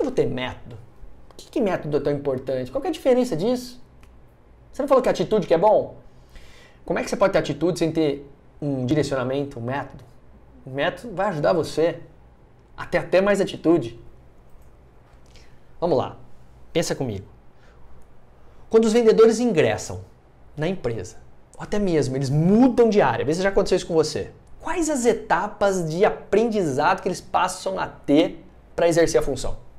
que eu vou ter método? Por que, que método é tão importante? Qual é a diferença disso? Você não falou que atitude que é bom? Como é que você pode ter atitude sem ter um direcionamento, um método? O método vai ajudar você a ter até mais atitude. Vamos lá, pensa comigo. Quando os vendedores ingressam na empresa, ou até mesmo eles mudam de área, vê se já aconteceu isso com você. Quais as etapas de aprendizado que eles passam a ter para exercer a função?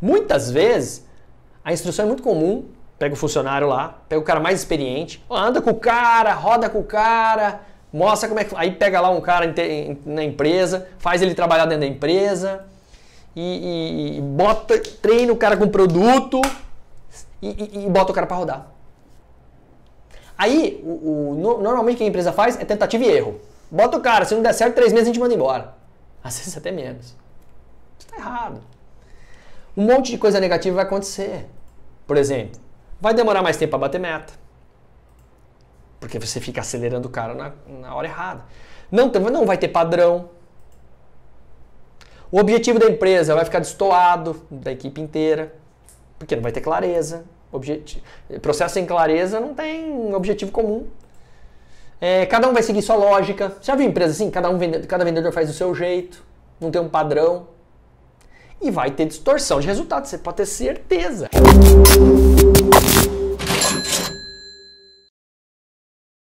Muitas vezes, a instrução é muito comum. Pega o funcionário lá, pega o cara mais experiente, anda com o cara, roda com o cara, mostra como é que. Aí pega lá um cara na empresa, faz ele trabalhar dentro da empresa e, e, e bota, treina o cara com produto e, e bota o cara para rodar. Aí, o, o, normalmente o que a empresa faz é tentativa e erro. Bota o cara, se não der certo, três meses a gente manda embora. Às vezes até menos. Isso está errado. Um monte de coisa negativa vai acontecer. Por exemplo, vai demorar mais tempo para bater meta. Porque você fica acelerando o cara na, na hora errada. Não, não vai ter padrão. O objetivo da empresa vai ficar destoado da equipe inteira. Porque não vai ter clareza. Processo sem clareza não tem objetivo comum. É, cada um vai seguir sua lógica. Já viu empresa assim? Cada, um cada vendedor faz do seu jeito, não tem um padrão. E vai ter distorção de resultado, você pode ter certeza.